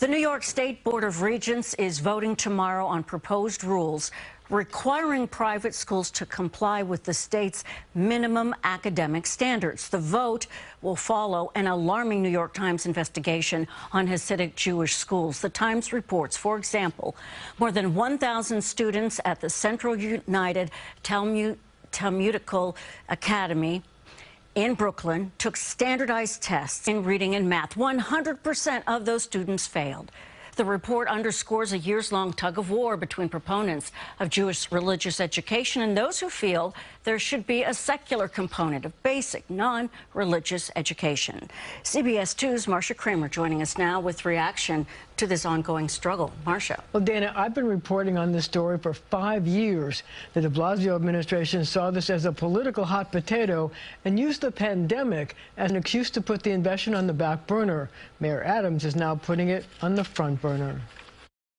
The New York State Board of Regents is voting tomorrow on proposed rules requiring private schools to comply with the state's minimum academic standards. The vote will follow an alarming New York Times investigation on Hasidic Jewish schools. The Times reports, for example, more than 1,000 students at the Central United Talmud Talmudical Academy in Brooklyn took standardized tests in reading and math. 100% of those students failed. The report underscores a years long tug of war between proponents of Jewish religious education and those who feel there should be a secular component of basic non religious education. CBS 2's Marcia Kramer joining us now with reaction to this ongoing struggle. Marcia. Well, Dana, I've been reporting on this story for five years. The de Blasio administration saw this as a political hot potato and used the pandemic as an excuse to put the investment on the back burner. Mayor Adams is now putting it on the front burner.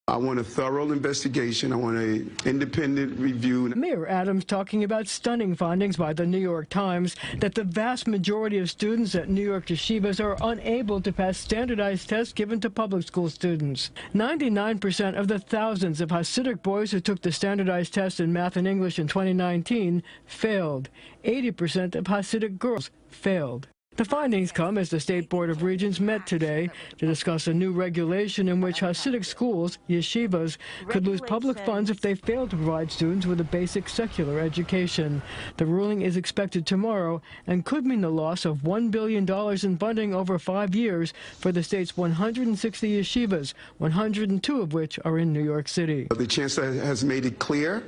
I want a thorough investigation. I want an independent review. Mayor Adams talking about stunning findings by the New York Times that the vast majority of students at New York yeshivas are unable to pass standardized tests given to public school students. 99% of the thousands of Hasidic boys who took the standardized test in math and English in 2019 failed. 80% of Hasidic girls failed. The findings come as the State Board of Regents met today to discuss a new regulation in which Hasidic schools, yeshivas, could lose public funds if they fail to provide students with a basic secular education. The ruling is expected tomorrow and could mean the loss of $1 billion in funding over five years for the state's 160 yeshivas, 102 of which are in New York City. The chancellor has made it clear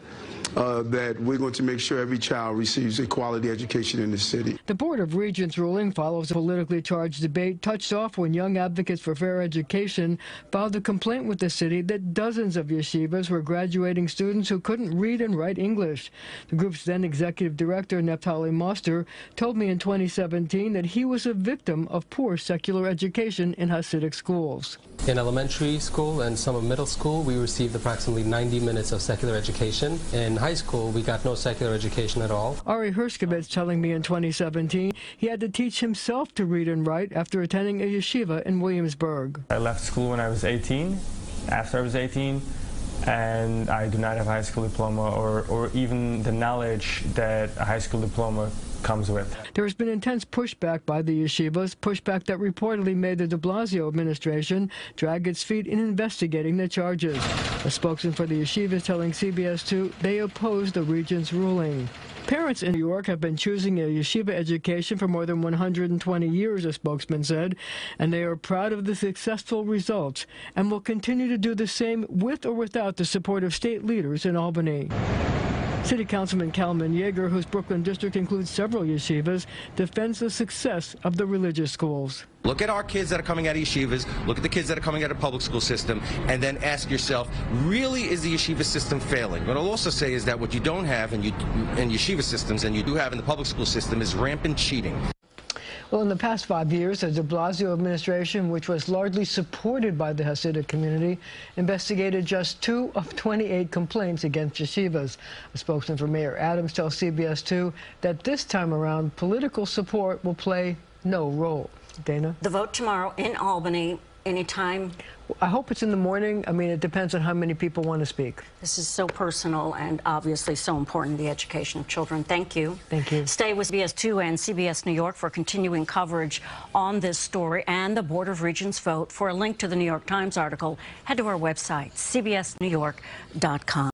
uh, that we're going to make sure every child receives a quality education in the city. The Board of Regents ruling follows a politically charged debate touched off when young advocates for fair education filed a complaint with the city that dozens of yeshivas were graduating students who couldn't read and write English. The group's then executive director, Naftuli Moster, told me in 2017 that he was a victim of poor secular education in Hasidic schools. In elementary school and some of middle school, we received approximately 90 minutes of secular education. In high school, we got no secular education at all. Ari Hershkovitz telling me in 2017 he had to teach himself to read and write after attending a yeshiva in Williamsburg. I left school when I was 18. After I was 18, and I do not have a high school diploma or, or even the knowledge that a high school diploma comes with. There has been intense pushback by the yeshivas, pushback that reportedly made the de Blasio administration drag its feet in investigating the charges. A spokesman for the yeshivas telling CBS 2 they oppose the regent's ruling. Parents in New York have been choosing a yeshiva education for more than 120 years, a spokesman said, and they are proud of the successful results and will continue to do the same with or without the support of state leaders in Albany. City Councilman Kalman Yeger, whose Brooklyn district includes several yeshivas, defends the success of the religious schools. Look at our kids that are coming out of yeshivas, look at the kids that are coming out of public school system, and then ask yourself, really is the yeshiva system failing? What I'll also say is that what you don't have in, you, in yeshiva systems and you do have in the public school system is rampant cheating. Well, in the past five years, the de Blasio administration, which was largely supported by the Hasidic community, investigated just two of 28 complaints against yeshivas. A spokesman for Mayor Adams tells CBS 2 that this time around, political support will play no role. Dana? The vote tomorrow in Albany anytime? I hope it's in the morning. I mean, it depends on how many people want to speak. This is so personal and obviously so important, the education of children. Thank you. Thank you. Stay with CBS 2 and CBS New York for continuing coverage on this story and the Board of Regents vote. For a link to the New York Times article, head to our website, cbsnewyork.com.